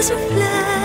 butterfly